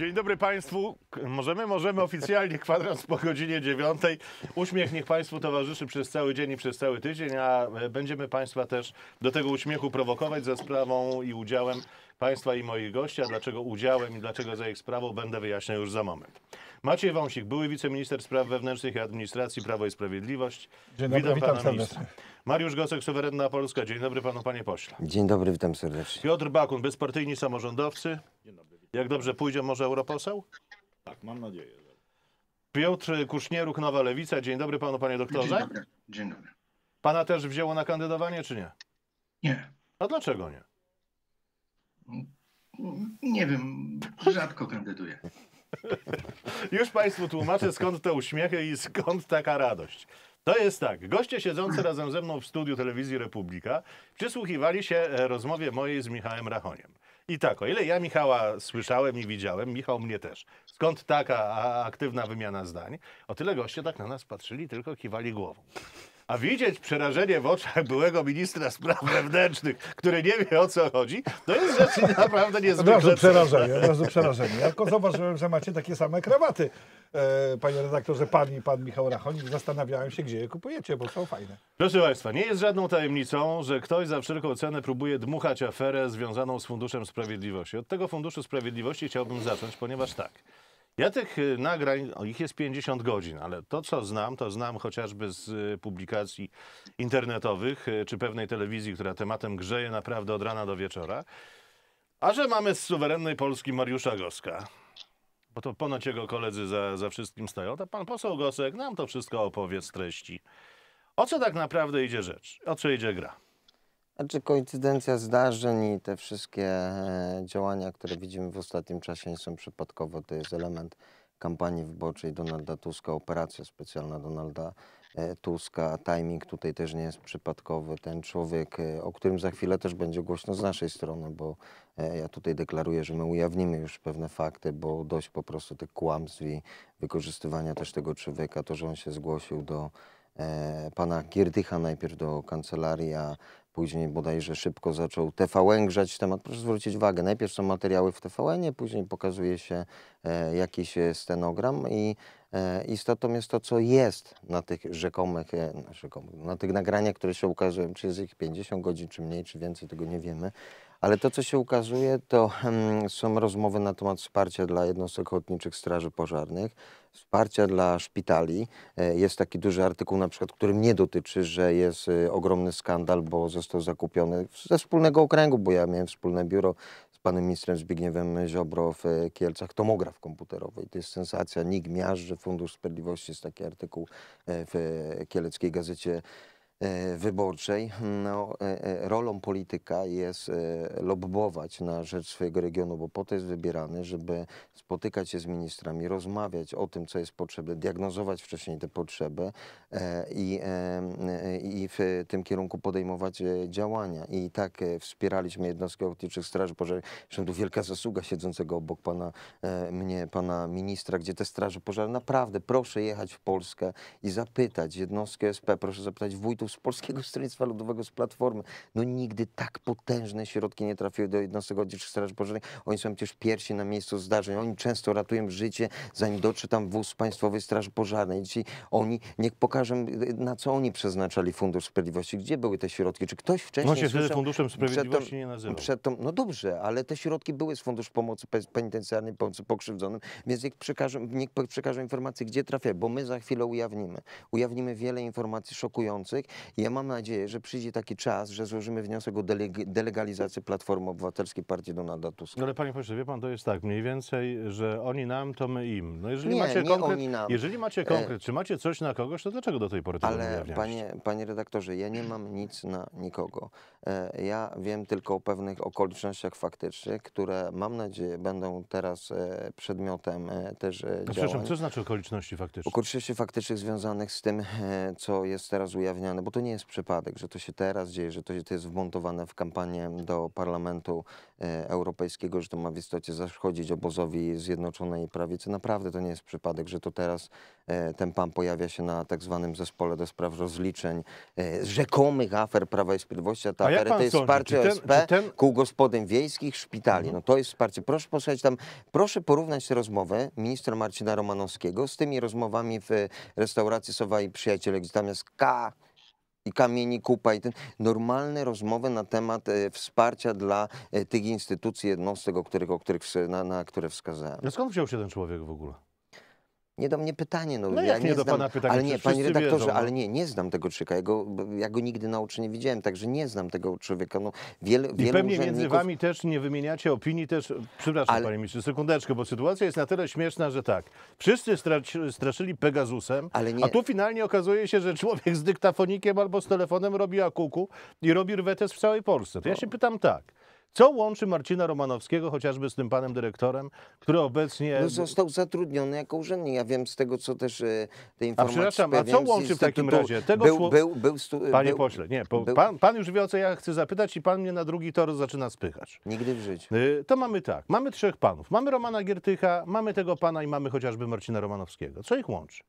Dzień dobry Państwu. Możemy, możemy oficjalnie kwadrans po godzinie dziewiątej. Uśmiech niech Państwu towarzyszy przez cały dzień i przez cały tydzień, a e, będziemy Państwa też do tego uśmiechu prowokować za sprawą i udziałem Państwa i moich gości. A dlaczego udziałem i dlaczego za ich sprawą będę wyjaśniał już za moment. Maciej Wąsik, były wiceminister spraw wewnętrznych i administracji Prawo i Sprawiedliwość. Dzień dobry, witam pana serdecznie. ministra. Mariusz Gocek, Suwerenna Polska. Dzień dobry Panu, Panie Pośle. Dzień dobry, witam serdecznie. Piotr Bakun, bezpartyjni samorządowcy. Jak dobrze pójdzie, może europoseł? Tak, mam nadzieję. Że... Piotr Kusznieruk, Nowa Lewica. Dzień dobry panu, panie Dzień doktorze. dobry. Dzień dobry. Pana też wzięło na kandydowanie, czy nie? Nie, A dlaczego nie? nie wiem, rzadko kandyduję. Już państwu tłumaczę, skąd te uśmiechy i skąd taka radość. To jest tak, goście siedzący razem ze mną w studiu telewizji Republika przysłuchiwali się e, rozmowie mojej z Michałem Rachoniem. I tak, o ile ja Michała słyszałem i widziałem, Michał mnie też. Skąd taka aktywna wymiana zdań? O tyle goście tak na nas patrzyli, tylko kiwali głową. A widzieć przerażenie w oczach byłego ministra spraw wewnętrznych, który nie wie o co chodzi, to jest rzecz naprawdę Od niezwykle razu cenna. przerażenie, od razu przerażenie. Ja tylko zauważyłem, że macie takie same krawaty, e, panie redaktorze, pan i pan Michał Rachonik. Zastanawiałem się, gdzie je kupujecie, bo są fajne. Proszę Państwa, nie jest żadną tajemnicą, że ktoś za wszelką cenę próbuje dmuchać aferę związaną z Funduszem Sprawiedliwości. Od tego Funduszu Sprawiedliwości chciałbym zacząć, ponieważ tak, ja tych y, nagrań, ich jest 50 godzin, ale to co znam, to znam chociażby z y, publikacji internetowych y, czy pewnej telewizji, która tematem grzeje naprawdę od rana do wieczora. A że mamy z suwerennej Polski Mariusza Goska, bo to ponoć jego koledzy za, za wszystkim stoją, to pan poseł Gosek nam to wszystko opowie z treści. O co tak naprawdę idzie rzecz? O co idzie gra? Znaczy koincydencja zdarzeń i te wszystkie e, działania, które widzimy w ostatnim czasie nie są przypadkowe. To jest element kampanii wyborczej Donalda Tuska, operacja specjalna Donalda e, Tuska. Timing tutaj też nie jest przypadkowy. Ten człowiek, e, o którym za chwilę też będzie głośno z naszej strony, bo ja tutaj deklaruję, że my ujawnimy już pewne fakty, bo dość po prostu tych kłamstw i wykorzystywania też tego człowieka, to, że on się zgłosił do pana Gierdycha najpierw do kancelarii, a później bodajże szybko zaczął TVN grzać temat. Proszę zwrócić uwagę, najpierw są materiały w TVN-ie, później pokazuje się e, jakiś stenogram i e, istotą jest to, co jest na tych rzekomych, e, rzekomych, na tych nagraniach, które się ukazują, czy jest ich 50 godzin, czy mniej, czy więcej, tego nie wiemy. Ale to, co się ukazuje, to hmm, są rozmowy na temat wsparcia dla jednostek ochotniczych straży pożarnych, wsparcia dla szpitali. E, Jest taki duży artykuł, na przykład, który mnie dotyczy, że jest e, ogromny skandal, bo został zakupiony ze wspólnego okręgu, bo ja miałem wspólne biuro z panem ministrem Zbigniewem Ziobro w e, Kielcach, tomograf komputerowy. I to jest sensacja. NIK miażdży, Fundusz Sprawiedliwości, jest taki artykuł w Kieleckiej Gazecie wyborczej. No, e, e, rolą polityka jest e, lobbować na rzecz swojego regionu, bo po to jest wybierany, żeby spotykać się z ministrami, rozmawiać o tym, co jest potrzebne, diagnozować wcześniej te potrzeby e, i, e, e, i w tym kierunku podejmować e, działania. I tak e, wspieraliśmy jednostki ochotniczych straży pożarnych. Zresztą tu wielka zasługa siedzącego obok pana, e, mnie, pana ministra, gdzie te straże pożarne, naprawdę proszę jechać w Polskę i zapytać jednostki SP, proszę zapytać wójtów z Polskiego Stronnictwa Ludowego, z Platformy. No nigdy tak potężne środki nie trafiły do jednostek ochotniczych straży pożarnych. Oni są przecież pierwsi na miejscu zdarzeń. Oni często ratują życie, zanim dotrze tam wóz Państwowej Straży Pożarnej. Dzisiaj oni, niech pokażą, na co oni przeznaczali Fundusz Sprawiedliwości, gdzie były te środki, czy ktoś wcześniej On się wtedy Funduszem przed tą- Sprawiedliwości nie nazywał. przed tą, no dobrze, ale te środki były z Funduszu Pomocy Pe- Penitencjarnej, Pomocy Pokrzywdzonym, więc niech przekażą, niech przekażą informacje, gdzie trafiają, bo my za chwilę ujawnimy. Ujawnimy wiele informacji szokujących i ja mam nadzieję, że przyjdzie taki czas, że złożymy wniosek o deleg- delegalizację Platformy Obywatelskiej Partii Donalda Tuska. No ale panie pośle, wie pan, to jest tak mniej więcej, że oni nam, to my im. No jeżeli Nie, macie nie konkret, oni nam. jeżeli macie konkret, czy macie coś na kogoś, to dlaczego do tej pory tego nie Ale panie, panie redaktorze, ja nie mam nic na nikogo. E, Ja wiem tylko o pewnych okolicznościach faktycznych, które mam nadzieję będą teraz e, przedmiotem e, też No, Przepraszam, działań. co znaczy okoliczności faktyczne? Okoliczności faktycznych związanych z tym, co jest teraz ujawniane, bo to nie jest przypadek, że to się teraz dzieje, że to, to jest wmontowane w kampanię do Parlamentu Europejskiego, że to ma w istocie zaszkodzić obozowi Zjednoczonej Prawicy. Naprawdę to nie jest przypadek, że to teraz ten pan pojawia się na tak zwanym zespole do spraw rozliczeń e, rzekomych afer Prawa i Sprawiedliwości, a ta A afera to jest sądzi, wsparcie ten- OSP, ten- Mhm. kół gospodyń wiejskich, szpitali. No to jest wsparcie. Proszę posłuchać tam, proszę porównać te rozmowy ministra Marcina Romanowskiego z tymi rozmowami w restauracji Sowa i Przyjaciele, gdzie tam jest K i kamieni kupa i ten, normalne rozmowy na temat e, wsparcia dla e, tych instytucji, jednostek, o których, o których na, na które wskazałem. No skąd wziął się ten człowiek w ogóle? Nie do mnie pytanie, no, No ja jak nie do znam, pana pytanie? ale nie, panie redaktorze, wiedzą, no. ale nie, nie znam tego człowieka, ja go, ja go nigdy na oczy nie widziałem, także nie znam tego człowieka, no, wiele, I wielu pewnie między wami też nie wymieniacie opinii, też, przepraszam Ale- panie ministrze, sekundeczkę, bo sytuacja jest na tyle śmieszna, że tak, wszyscy straci, straszyli Pegazusem, Ale nie- a tu finalnie okazuje się, że człowiek z dyktafonikiem albo z telefonem robi akuku i robi rwetes w całej Polsce. To ja się pytam tak, co łączy Marcina Romanowskiego chociażby z tym panem dyrektorem, który obecnie... No, został zatrudniony jako urzędnik. Ja wiem z tego, co też e, te A informacje przepraszam, a co łączy w takim razie tego był, był, był, stu, Panie był, pośle, nie, był- pan, pan już wie o co ja chcę zapytać i pan mnie na drugi tor zaczyna spychać. Nigdy w życiu. Y, To mamy tak, mamy trzech panów. Mamy Romana Giertycha, mamy tego pana i mamy chociażby Marcina Romanowskiego. Co ich łączy?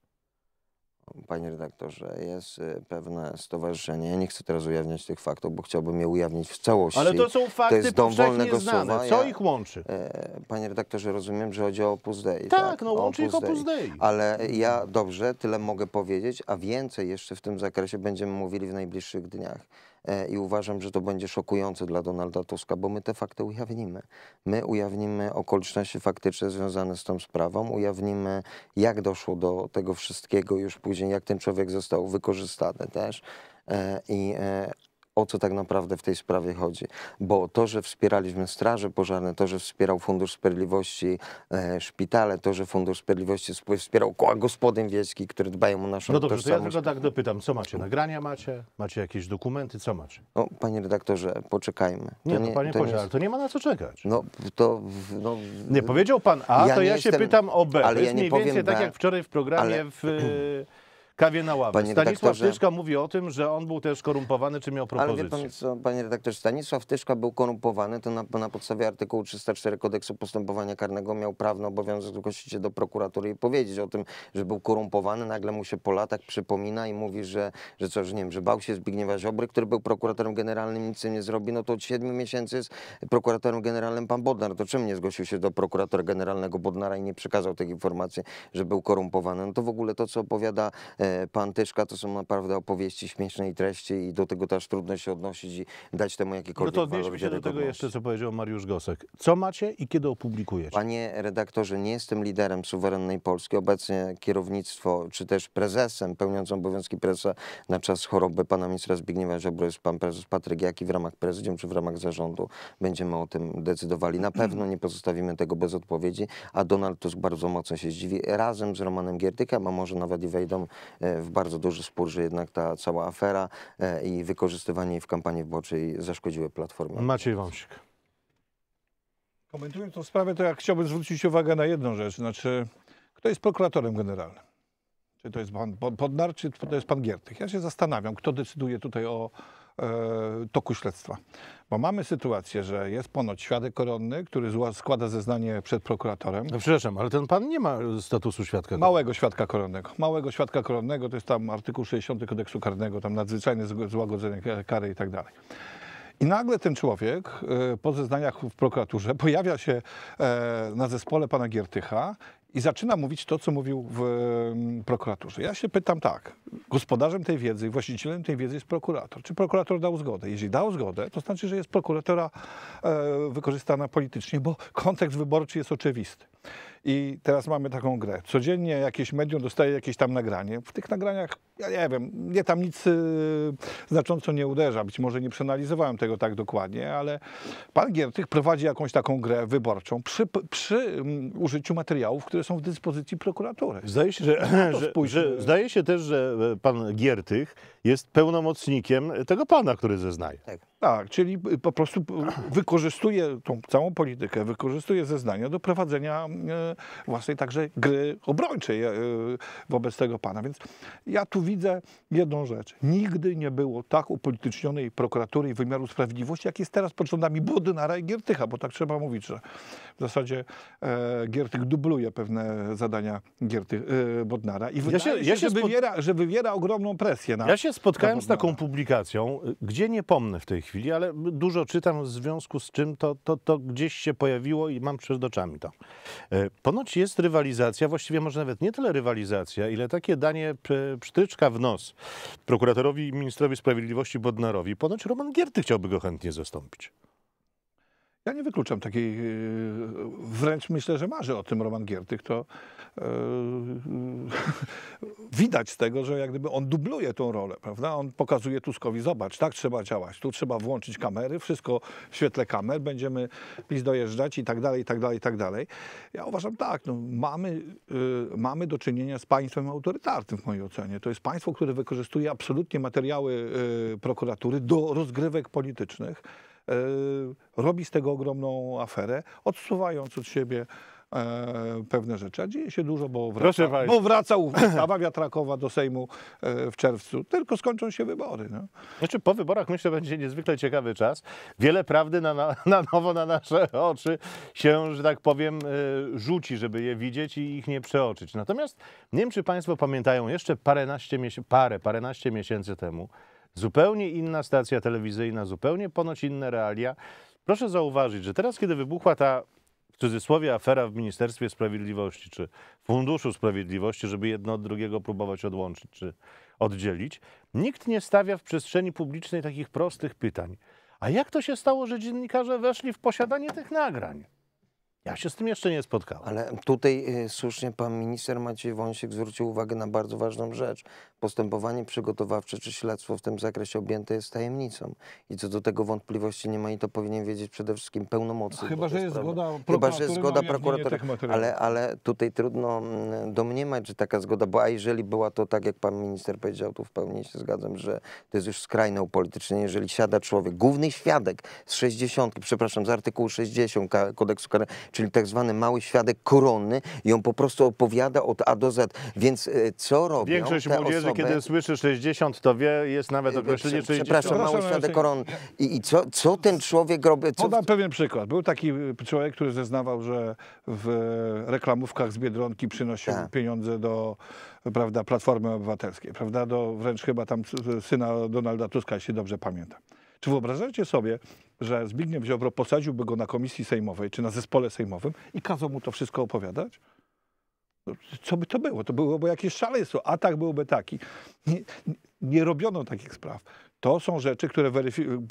Panie redaktorze, jest e, pewne stowarzyszenie. Ja nie chcę teraz ujawniać tych faktów, bo chciałbym je ujawnić w całości. Ale to są fakty jest dom wolnego znane. słowa. Co Ja- ich łączy? E, Panie redaktorze, rozumiem, że chodzi o Opus Dei. Tak, no O łączy ich Opus Dei. Ale ja dobrze, tyle mogę powiedzieć, a więcej jeszcze w tym zakresie będziemy mówili w najbliższych dniach. E, I uważam, że to będzie szokujące dla Donalda Tuska, bo my te fakty ujawnimy. My ujawnimy okoliczności faktyczne związane z tą sprawą, ujawnimy, jak doszło do tego wszystkiego już później, jak ten człowiek został wykorzystany też. E, I e, o co tak naprawdę w tej sprawie chodzi. Bo to, że wspieraliśmy straże pożarne, to, że wspierał Fundusz Sprawiedliwości e, szpitale, to, że Fundusz Sprawiedliwości sp- wspierał koła gospodyń wiejskich, które dbają o naszą No dobrze, to ja tylko tak dopytam, co macie? Nagrania macie? Macie jakieś dokumenty? Co macie? No, panie redaktorze, poczekajmy. To Nie, no panie to pośle, jest- ale to nie ma na co czekać. No, to... No, Nie, powiedział pan A, Ja to nie ja się jestem- pytam o B. ale to ja jest nie mniej powiem więcej tak B, jak wczoraj w programie ale- w e, Kawie na ławę. Panie Stanisław Tyszka mówi o tym, że on był też korumpowany, czy miał Ale propozycję. wie pan co, panie redaktorze, Stanisław Tyszka był korumpowany, to na, na podstawie artykułu 304 Kodeksu Postępowania Karnego miał prawny obowiązek zgłosić się do prokuratury i powiedzieć o tym, że był korumpowany. Nagle mu się po latach przypomina i mówi, że, że co, że nie wiem, że bał się Zbigniewa Ziobry, który był prokuratorem generalnym, nic nie zrobi. No to od siedmiu miesięcy jest prokuratorem generalnym pan Bodnar. To czym nie zgłosił się do prokuratora generalnego Bodnara i nie przekazał tych informacji, że był korumpowany? No to w ogóle to, co opowiada e, pan Tyszka, to są naprawdę opowieści śmiesznej treści i do tego też trudno się odnosić i dać temu No jakikolwiek to odnieśmy się do tego jeszcze, co powiedział Mariusz Gosek. Co macie i kiedy opublikujecie? Panie redaktorze, nie jestem liderem suwerennej Polski. Obecnie kierownictwo, czy też prezesem, pełniącym obowiązki prezesa na czas choroby pana ministra Zbigniewa Ziobro jest pan prezes Patryk Jaki w ramach prezydium czy w ramach zarządu. Będziemy o tym decydowali. Na pewno nie pozostawimy tego bez odpowiedzi, a Donald Tusk bardzo mocno się zdziwi. Razem z Romanem Giertykiem, a może nawet i wejdą w bardzo duży spór, że jednak ta cała afera e, i wykorzystywanie jej w kampanii wyborczej zaszkodziły Platformie. Maciej Wąsik. Komentując tę sprawę, to ja chciałbym zwrócić uwagę na jedną rzecz. Znaczy, kto jest prokuratorem generalnym? Czy to jest pan Pod- Podnar, czy to jest pan Giertych? Ja się zastanawiam, kto decyduje tutaj o e, toku śledztwa. Bo mamy sytuację, że jest ponoć świadek koronny, który składa zeznanie przed prokuratorem. No przepraszam, ale ten pan nie ma statusu świadka. Małego świadka koronnego. Małego świadka koronnego to jest tam artykuł 60 kodeksu karnego, tam nadzwyczajne złagodzenie ka- kary i tak dalej. I nagle ten człowiek e, po zeznaniach w prokuraturze pojawia się e, na zespole pana Giertycha i zaczyna mówić to, co mówił w em, prokuraturze. Ja się pytam tak, gospodarzem tej wiedzy, właścicielem tej wiedzy jest prokurator. Czy prokurator dał zgodę? Jeżeli dał zgodę, to znaczy, że jest prokuratora e, wykorzystana politycznie, bo kontekst wyborczy jest oczywisty. I teraz mamy taką grę. Codziennie jakieś medium dostaje jakieś tam nagranie. W tych nagraniach, ja nie wiem, mnie tam nic y, znacząco nie uderza. Być może nie przeanalizowałem tego tak dokładnie, ale pan Giertych prowadzi jakąś taką grę wyborczą przy, przy użyciu materiałów, które są w dyspozycji prokuratury. Zdaje się, że, to że, spójrzmy. że, zdaje się też, że e, pan Giertych jest pełnomocnikiem tego pana, który zeznaje. Tak. Tak, czyli po prostu wykorzystuje tą całą politykę, wykorzystuje zeznania do prowadzenia e, własnej także gry obrończej e, wobec tego pana. Więc ja tu widzę jedną rzecz. Nigdy nie było tak upolitycznionej prokuratury i wymiaru sprawiedliwości, jak jest teraz pod rządami Bodnara i Giertycha, bo tak trzeba mówić, że w zasadzie e, Giertych dubluje pewne zadania Giertych, Bodnara i wydaje się- się, ja się że, wywiera, że wywiera ogromną presję na Ja się spotkałem na z taką publikacją, gdzie nie pomnę w tej chwili, ale dużo czytam w związku z czym to, to, to gdzieś się pojawiło i mam przed oczami to. E, Ponoć jest rywalizacja, właściwie może nawet nie tyle rywalizacja, ile takie danie psztyczka w nos prokuratorowi i ministrowi sprawiedliwości Bodnarowi. Ponoć Roman Gierty chciałby go chętnie zastąpić. Ja nie wykluczam takiej, e, wręcz myślę, że marzy o tym Roman Giertych, to e, widać z tego, że jak gdyby on dubluje tą rolę, prawda? On pokazuje Tuskowi, zobacz, tak trzeba działać, tu trzeba włączyć kamery, wszystko w świetle kamer, będziemy PiS dojeżdżać i tak dalej, i tak dalej, i tak dalej. Ja uważam tak, no, mamy, e, mamy do czynienia z państwem autorytarnym w mojej ocenie. To jest państwo, które wykorzystuje absolutnie materiały prokuratury do rozgrywek politycznych robi z tego ogromną aferę, odsuwając od siebie e, pewne rzeczy. A dzieje się dużo, bo wraca, bo wraca ustawa wiatrakowa do Sejmu e, w czerwcu, tylko skończą się wybory. No. Znaczy po wyborach myślę będzie niezwykle ciekawy czas. Wiele prawdy na, na, na nowo na nasze oczy się, że tak powiem, rzuci, żeby je widzieć i ich nie przeoczyć. Natomiast nie wiem, czy Państwo pamiętają, jeszcze paręnaście miesięcy, parę, paręnaście miesięcy temu zupełnie inna stacja telewizyjna, zupełnie ponoć inne realia. Proszę zauważyć, że teraz, kiedy wybuchła ta w cudzysłowie afera w Ministerstwie Sprawiedliwości czy Funduszu Sprawiedliwości, żeby jedno od drugiego próbować odłączyć czy oddzielić, nikt nie stawia w przestrzeni publicznej takich prostych pytań. A jak to się stało, że dziennikarze weszli w posiadanie tych nagrań? Ja się z tym jeszcze nie spotkałem. Ale tutaj y, słusznie pan minister Maciej Wąsik zwrócił uwagę na bardzo ważną rzecz. Postępowanie przygotowawcze czy śledztwo w tym zakresie objęte jest tajemnicą. I co do tego wątpliwości nie ma i to powinien wiedzieć przede wszystkim pełnomocnik. Chyba, bo to że jest zgoda Chyba, że prokuratury jest zgoda tych materiałów. ale, ale tutaj trudno mm, domniemać, że taka zgoda była, a jeżeli była to tak, jak pan minister powiedział, tu w pełni się zgadzam, że to jest już skrajne upolitycznienie, jeżeli siada człowiek, główny świadek z 60, przepraszam, z artykułu 60 Ka- kodeksu karnego, czyli tak zwany mały świadek koronny i on po prostu opowiada od A do Z, więc e, co robią Większość te młodzieży, osoby? kiedy słyszy 60, to wie, jest nawet określenie Prze- 60. Przepraszam, mały świadek koronny. I, i co, co ten człowiek robi? Co, Podam pewien przykład. Był taki y, człowiek, który zeznawał, że w reklamówkach z Biedronki przynosił Tak. pieniądze do prawda, Platformy Obywatelskiej, prawda, do wręcz chyba tam syna Donalda Tuska, jeśli dobrze pamiętam. Czy wyobrażacie sobie, że Zbigniew Ziobro posadziłby go na komisji sejmowej czy na zespole sejmowym i kazał mu to wszystko opowiadać? No, Co by to było? To byłoby jakieś szaleństwo. Atak byłby taki. Nie, nie- nie robiono takich spraw. To są rzeczy, które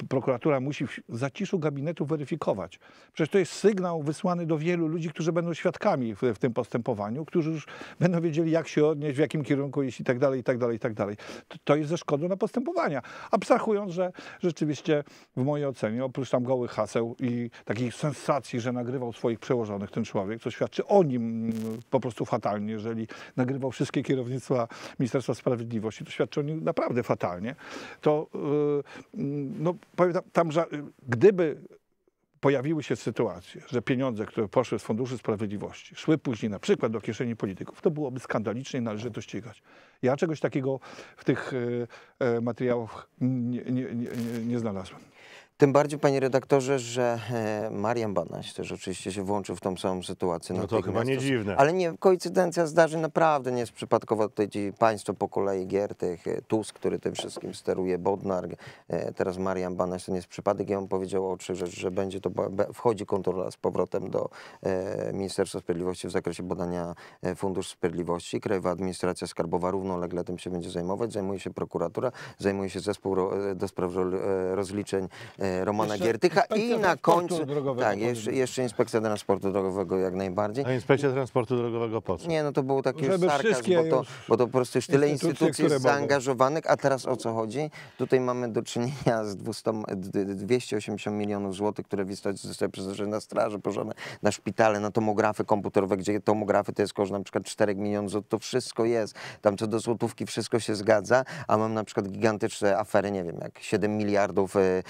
prokuratura musi w zaciszu gabinetu weryfikować. Przecież to jest sygnał wysłany do wielu ludzi, którzy będą świadkami w, w tym postępowaniu, którzy już będą wiedzieli, jak się odnieść, w jakim kierunku iść i tak dalej, i tak dalej, i tak dalej. To, to jest ze szkodą na postępowania. Abstrahując, że rzeczywiście w mojej ocenie, oprócz tam gołych haseł i takich sensacji, że nagrywał swoich przełożonych ten człowiek, co świadczy o nim mm, po prostu fatalnie, jeżeli nagrywał wszystkie kierownictwa Ministerstwa Sprawiedliwości, to świadczy o nim naprawdę fatalnie, to no, powiem tam, że y, gdyby pojawiły się sytuacje, że pieniądze, które poszły z Funduszu Sprawiedliwości, szły później na przykład do kieszeni polityków, to byłoby skandalicznie i należy to ścigać. Ja czegoś takiego w tych e, e, materiałach nie, nie, nie, nie znalazłem. Tym bardziej, panie redaktorze, że e, Marian Banaś też oczywiście się włączył w tą samą sytuację. No to chyba nie dziwne. Ale nie, koincydencja zdarzeń naprawdę nie jest przypadkowa. Tutaj ci państwo po kolei Giertych, e, Tusk, który tym wszystkim steruje, Bodnar, e, teraz Marian Banaś, to nie jest przypadek. Ja on powiedział o trzech rzeczach, że będzie to, wchodzi kontrola z powrotem do Ministerstwa Sprawiedliwości w zakresie badania Fundusz Sprawiedliwości. Krajowa Administracja Skarbowa równolegle tym się będzie zajmować. Zajmuje się prokuratura, zajmuje się zespół do spraw ro, rozliczeń Romana Jeszcze Giertycha i na końcu... Drogowego Tak, jeszcze, jeszcze Inspekcja Transportu Drogowego jak najbardziej. A Inspekcja Transportu Drogowego po co? Nie, no to był taki już Żeby sarkazm, wszystkie bo to, już bo to po prostu już tyle instytucji jest zaangażowanych, a teraz o co chodzi? Tutaj mamy do czynienia z 200, d- d- 280 milionów złotych, które w istocie zostały przeznaczone na straże pożarne, na szpitale, na tomografy komputerowe, gdzie tomografy to jest koszt na przykład 4 milionów złotych, to wszystko jest. Tam co do złotówki wszystko się zgadza, a mam na przykład gigantyczne afery, nie wiem, jak 7 miliardów e, e,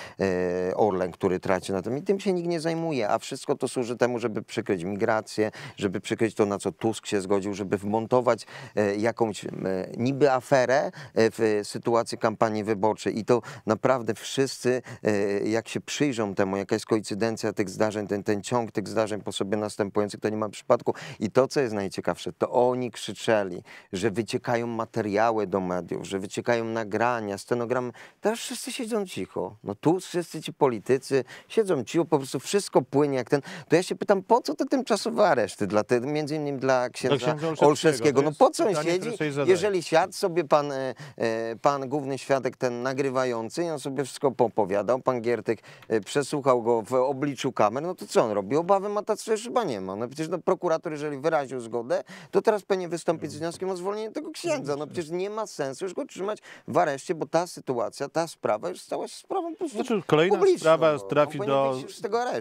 Orlen, który traci na tym i tym się nikt nie zajmuje, a wszystko to służy temu, żeby przykryć migrację, żeby przykryć to, na co Tusk się zgodził, żeby wmontować e, jakąś e, niby aferę e, w sytuacji kampanii wyborczej i to naprawdę wszyscy, e, jak się przyjrzą temu, jaka jest koincydencja tych zdarzeń, ten, ten ciąg tych zdarzeń po sobie następujących, to nie ma przypadku. I to, co jest najciekawsze, to oni krzyczeli, że wyciekają materiały do mediów, że wyciekają nagrania, stenogramy. Teraz wszyscy siedzą cicho. No tu wszyscy ci politycy siedzą cicho, po prostu wszystko płynie jak ten. To ja się pytam, po co te tymczasowe areszty? Dla te, między innymi dla księdza, księdza Olszewskiego. No po co on siedzi, jeżeli siadł sobie pan, e, e, pan główny świadek, ten nagrywający i on sobie wszystko popowiadał, pan Giertyk e, przesłuchał go w obliczu kamer, no to co on robi? Obawy ma tacy też chyba nie ma. No przecież no, prokurator, jeżeli wyraził zgodę, to teraz powinien wystąpić z wnioskiem o zwolnienie tego księdza. No przecież nie ma sensu już go trzymać w areszcie, bo ta sytuacja, ta sprawa już stała się sprawą po prostu Znaczy, kolejna publiczną, sprawa no. trafi do-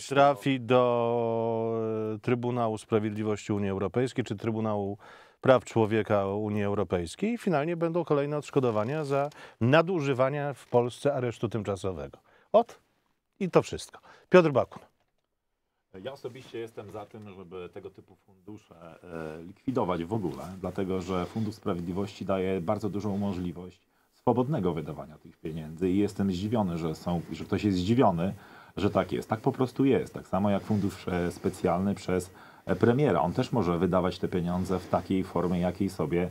trafi do e, Trybunału Sprawiedliwości Unii Europejskiej czy Trybunału Praw Człowieka Unii Europejskiej i finalnie będą kolejne odszkodowania za nadużywania w Polsce aresztu tymczasowego. Ot i to wszystko. Piotr Bakun. Ja osobiście jestem za tym, żeby tego typu fundusze e, likwidować w ogóle, dlatego że Fundusz Sprawiedliwości daje bardzo dużą możliwość swobodnego wydawania tych pieniędzy i jestem zdziwiony, że, są, że ktoś jest zdziwiony, że tak jest. Tak po prostu jest. Tak samo jak fundusz e, specjalny przez e, premiera. On też może wydawać te pieniądze w takiej formie, jakiej sobie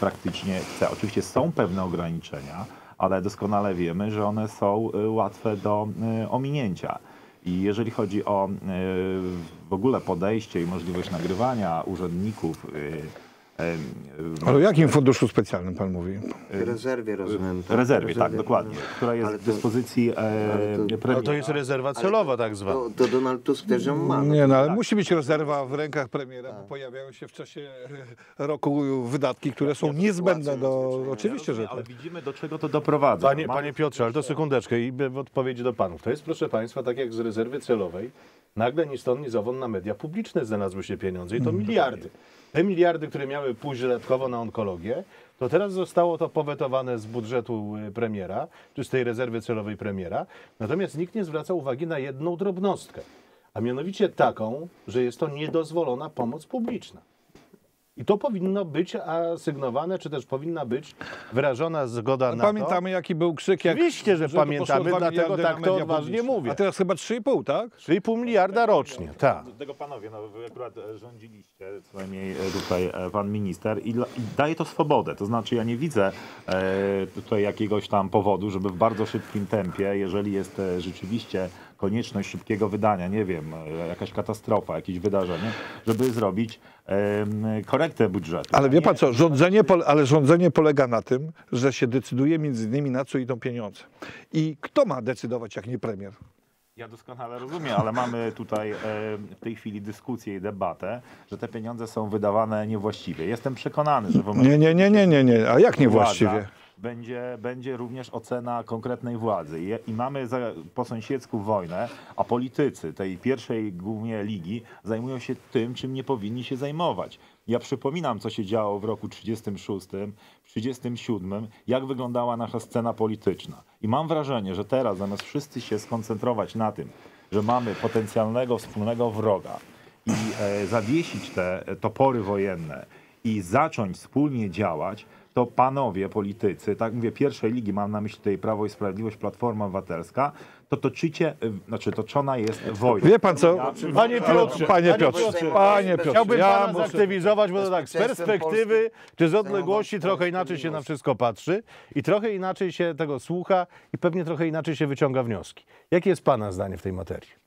praktycznie chce. Oczywiście są pewne ograniczenia, ale doskonale wiemy, że one są e, łatwe do ominięcia. I jeżeli chodzi o w ogóle podejście i możliwość nagrywania urzędników, Ale o jakim funduszu specjalnym pan mówi? W rezerwie rozumiem. tak? rezerwie, tak, Rezerwie. dokładnie, która jest Ale w to- dyspozycji e, ale to- premiera. Ale to jest rezerwa celowa tak zwana. To, to Donald Tusk też ją ma. no Nie, no ale tak. musi być rezerwa w rękach premiera, bo pojawiają się w czasie roku wydatki, które są niezbędne do... Oczywiście, że Ale tak. widzimy, do czego to doprowadza. Panie, Mamy panie Piotrze, ale to sekundeczkę i w odpowiedzi do panów. To jest, proszę państwa, tak jak z rezerwy celowej, nagle ni stąd, ni zowąd na media publiczne znalazły się pieniądze i to miliardy. Te miliardy, które miały pójść dodatkowo na onkologię, to teraz zostało to powetowane z budżetu y, premiera, czy z tej rezerwy celowej premiera. Natomiast nikt nie zwraca uwagi na jedną drobnostkę, a mianowicie taką, że jest to niedozwolona pomoc publiczna. I to powinno być asygnowane, czy też powinna być wyrażona zgoda na to. Pamiętamy, jaki był krzyk, jak Oczywiście, że pamiętamy, dlatego tak to odważnie mówię. A teraz chyba 3,5, tak? 3,5 miliarda rocznie, tak. Do tego panowie, no wy akurat e, rządziliście, co najmniej e, tutaj e, pan minister i, daje to swobodę. To znaczy ja nie widzę e, tutaj jakiegoś tam powodu, żeby w bardzo szybkim tempie, jeżeli jest e, rzeczywiście konieczność szybkiego wydania, nie wiem, e, jakaś katastrofa, jakieś wydarzenie, żeby zrobić korektę budżetu. Ale wie pan co, rządzenie, ale rządzenie polega na tym, że się decyduje między innymi na co idą pieniądze. I kto ma decydować, jak nie premier? Ja doskonale rozumiem, ale mamy tutaj w tej chwili dyskusję i debatę, że te pieniądze są wydawane niewłaściwie. Jestem przekonany, że w momencie, Nie, nie, nie, nie, nie, nie. A jak niewłaściwie? Będzie, będzie również ocena konkretnej władzy. I, I mamy za, po sąsiedzku wojnę, a politycy tej pierwszej głównie ligi zajmują się tym, czym nie powinni się zajmować. Ja przypominam, co się działo w roku 36, 37, jak wyglądała nasza scena polityczna. I mam wrażenie, że teraz zamiast wszyscy się skoncentrować na tym, że mamy potencjalnego wspólnego wroga i e, zawiesić te topory wojenne i zacząć wspólnie działać, to panowie politycy, tak mówię, pierwszej ligi, mam na myśli tutaj Prawo i Sprawiedliwość, Platforma Obywatelska, to toczycie, znaczy toczona jest wojna. Wie pan co? Panie Piotrze, Panie Piotrze, panie Piotrze, Chciałbym ja pana muszę... zaktywizować, bo to tak z perspektywy czy z odległości trochę inaczej się na wszystko patrzy i trochę inaczej się tego słucha i pewnie trochę inaczej się wyciąga wnioski. Jakie jest pana zdanie w tej materii?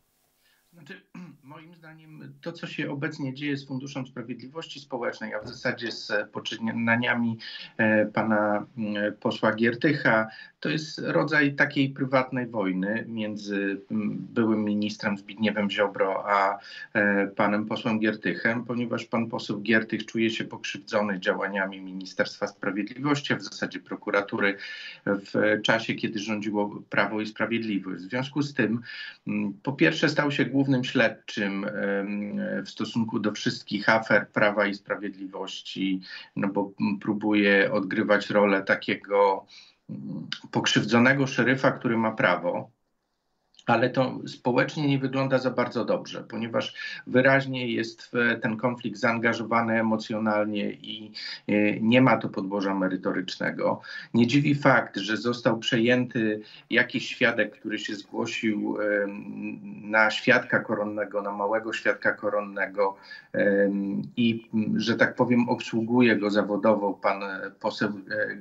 Znaczy, moim zdaniem to, co się obecnie dzieje z Funduszem Sprawiedliwości Społecznej, a w zasadzie z poczynaniami e, pana mm, posła Giertycha, to jest rodzaj takiej prywatnej wojny między mm, byłym ministrem Zbigniewem Ziobro a e, panem posłem Giertychem, ponieważ pan poseł Giertych czuje się pokrzywdzony działaniami Ministerstwa Sprawiedliwości, a w zasadzie prokuratury w czasie, kiedy rządziło Prawo i Sprawiedliwość. W związku z tym Mm, Po pierwsze, stał się głównym śledczym em, w stosunku do wszystkich afer Prawa i Sprawiedliwości, no bo próbuje odgrywać rolę takiego mm, pokrzywdzonego szeryfa, który ma prawo. Ale to społecznie nie wygląda za bardzo dobrze, ponieważ wyraźnie jest ten konflikt zaangażowany emocjonalnie i e, nie ma to podłoża merytorycznego. Nie dziwi fakt, że został przejęty jakiś świadek, który się zgłosił e, na świadka koronnego, na małego świadka koronnego e, i, że tak powiem, obsługuje go zawodowo pan poseł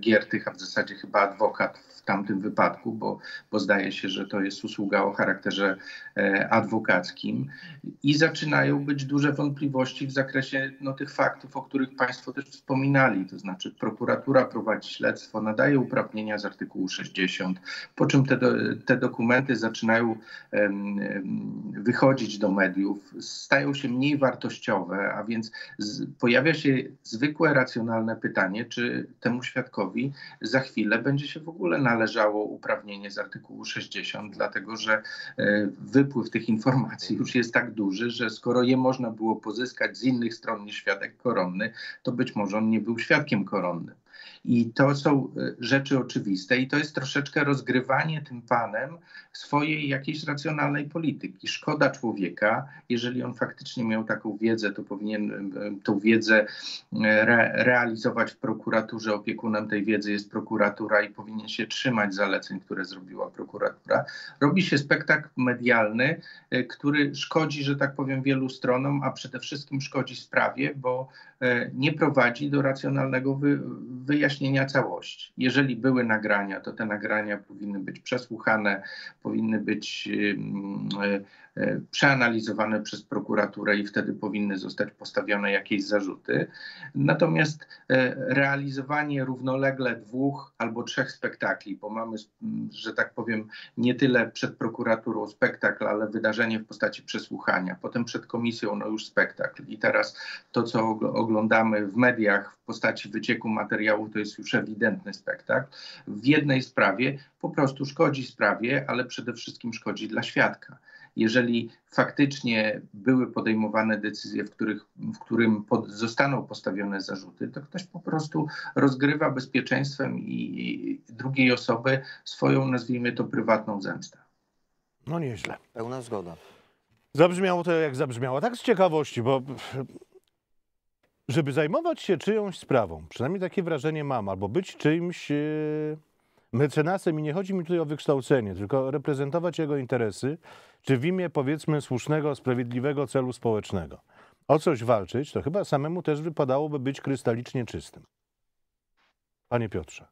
Giertych, a w zasadzie chyba adwokat w tamtym wypadku, bo, bo zdaje się, że to jest usługa charakterze e, adwokackim i zaczynają być duże wątpliwości w zakresie no, tych faktów, o których Państwo też wspominali, to znaczy prokuratura prowadzi śledztwo, nadaje uprawnienia z artykułu 60, po czym te, te dokumenty zaczynają wychodzić do mediów, stają się mniej wartościowe, a więc z, pojawia się zwykłe, racjonalne pytanie, czy temu świadkowi za chwilę będzie się w ogóle należało uprawnienie z artykułu 60, dlatego że e, wypływ tych informacji już jest tak duży, że skoro je można było pozyskać z innych stron niż świadek koronny, to być może on nie był świadkiem koronnym. I to są e, rzeczy oczywiste, i to jest troszeczkę rozgrywanie tym panem swojej jakiejś racjonalnej polityki. Szkoda człowieka, jeżeli on faktycznie miał taką wiedzę, to powinien e, tą wiedzę re, realizować w prokuraturze. Opiekunem tej wiedzy jest prokuratura i powinien się trzymać zaleceń, które zrobiła prokuratura. Robi się spektakl medialny, e, który szkodzi, że tak powiem, wielu stronom, a przede wszystkim szkodzi sprawie, bo nie prowadzi do racjonalnego wy, wyjaśnienia całości. Jeżeli były nagrania, to te nagrania powinny być przesłuchane, powinny być E, przeanalizowane przez prokuraturę i wtedy powinny zostać postawione jakieś zarzuty. Natomiast e, realizowanie równolegle dwóch albo trzech spektakli, bo mamy, że tak powiem, nie tyle przed prokuraturą spektakl, ale wydarzenie w postaci przesłuchania, potem przed komisją no już spektakl i teraz to, co oglądamy w mediach w postaci wycieku materiału, to jest już ewidentny spektakl. W jednej sprawie po prostu szkodzi sprawie, ale przede wszystkim szkodzi dla świadka jeżeli faktycznie były podejmowane decyzje, w, których, w którym pod, zostaną postawione zarzuty, to ktoś po prostu rozgrywa bezpieczeństwem i drugiej osoby swoją, nazwijmy to, prywatną zemstę. No nieźle. Pełna zgoda. Zabrzmiało to jak zabrzmiało. Tak z ciekawości, bo żeby zajmować się czyjąś sprawą, przynajmniej takie wrażenie mam, albo być czymś e, mecenasem i nie chodzi mi tutaj o wykształcenie, tylko reprezentować jego interesy, czy w imię powiedzmy słusznego, sprawiedliwego celu społecznego. O coś walczyć, to chyba samemu też wypadałoby być krystalicznie czystym. Panie Piotrze.